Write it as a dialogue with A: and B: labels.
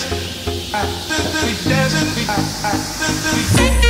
A: dancing. I think we dancing. I think
B: we dancing.